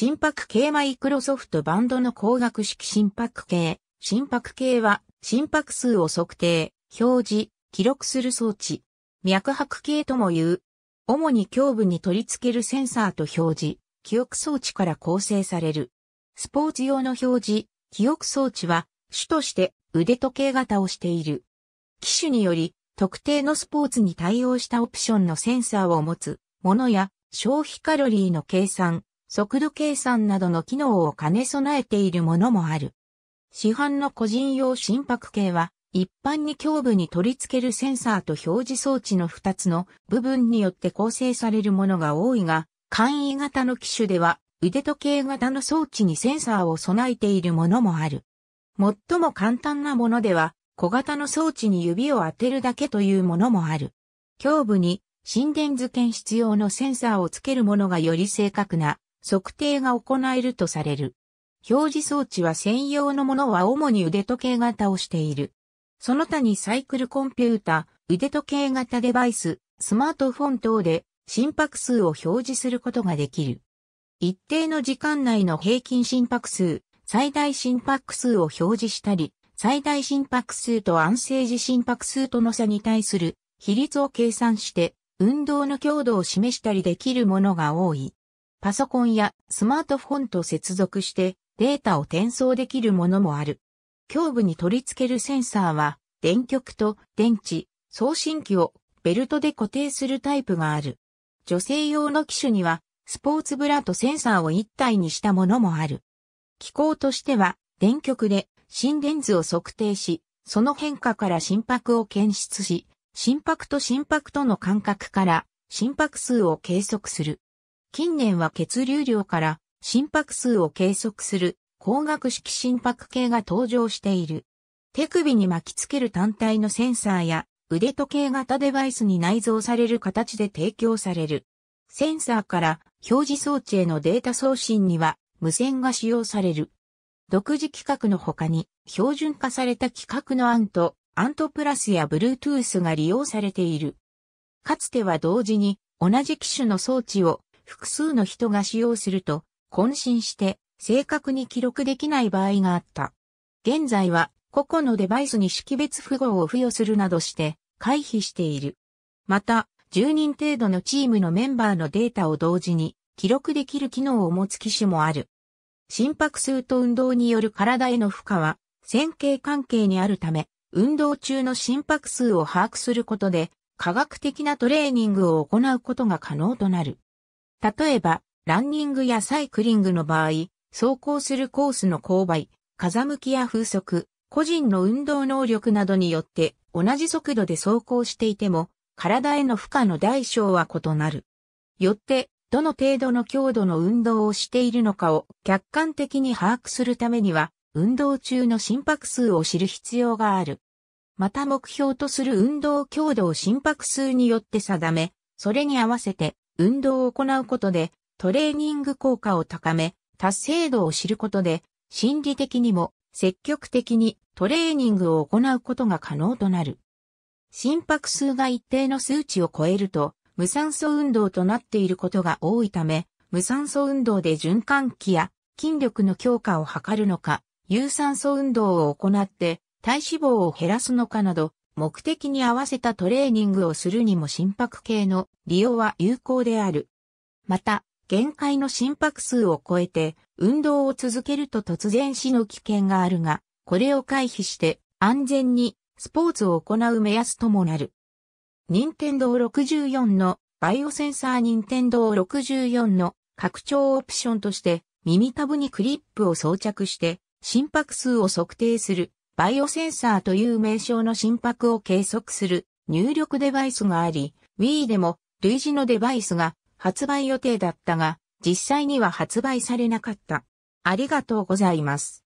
心拍計マイクロソフトバンドの光学式心拍計。心拍計は心拍数を測定、表示、記録する装置。脈拍計とも言う。主に胸部に取り付けるセンサーと表示、記憶装置から構成される。スポーツ用の表示、記憶装置は主として腕時計型をしている。機種により特定のスポーツに対応したオプションのセンサーを持つものや消費カロリーの計算、速度計算などの機能を兼ね備えているものもある。市販の個人用心拍計は一般に胸部に取り付けるセンサーと表示装置の二つの部分によって構成されるものが多いが、簡易型の機種では腕時計型の装置にセンサーを備えているものもある。最も簡単なものでは、小型の装置に指を当てるだけというものもある。胸部に心電図検出用のセンサーをつけるものがより正確な測定が行えるとされる。表示装置は専用のものは主に腕時計型をしている。その他にサイクルコンピュータ、腕時計型デバイス、スマートフォン等で心拍数を表示することができる。一定の時間内の平均心拍数、最大心拍数を表示したり、最大心拍数と安静時心拍数との差に対する比率を計算して運動の強度を示したりできるものが多い。パソコンやスマートフォンと接続してデータを転送できるものもある。胸部に取り付けるセンサーは電極と電池、送信機をベルトで固定するタイプがある。女性用の機種にはスポーツブラとセンサーを一体にしたものもある。機構としては、電極で心電図を測定し、その変化から心拍を検出し、心拍と心拍との間隔から心拍数を計測する。近年は血流量から心拍数を計測する光学式心拍計が登場している。手首に巻きつける単体のセンサーや腕時計型デバイスに内蔵される形で提供される。センサーから表示装置へのデータ送信には無線が使用される。独自規格の他に標準化された規格のアント、アントプラスや Bluetooth が利用されている。かつては同時に同じ機種の装置を複数の人が使用すると渾身して正確に記録できない場合があった。現在は個々のデバイスに識別符号を付与するなどして回避している。また、10人程度のチームのメンバーのデータを同時に記録できる機能を持つ機種もある。心拍数と運動による体への負荷は線形関係にあるため、運動中の心拍数を把握することで科学的なトレーニングを行うことが可能となる。例えば、ランニングやサイクリングの場合、走行するコースの勾配、風向きや風速、個人の運動能力などによって同じ速度で走行していても、体への負荷の大小は異なる。よって、どの程度の強度の運動をしているのかを客観的に把握するためには、運動中の心拍数を知る必要がある。また目標とする運動強度を心拍数によって定め、それに合わせて運動を行うことでトレーニング効果を高め、達成度を知ることで心理的にも積極的にトレーニングを行うことが可能となる。心拍数が一定の数値を超えると無酸素運動となっていることが多いため、無酸素運動で循環器や筋力の強化を図るのか、有酸素運動を行って体脂肪を減らすのかなど、目的に合わせたトレーニングをするにも心拍計の利用は有効である。また、限界の心拍数を超えて運動を続けると突然死の危険があるが、これを回避して安全にスポーツを行う目安ともなる。任天堂64のバイオセンサー任天堂64の拡張オプションとして耳たぶにクリップを装着して心拍数を測定するバイオセンサーという名称の心拍を計測する入力デバイスがあり Wii でも類似のデバイスが発売予定だったが実際には発売されなかった。ありがとうございます。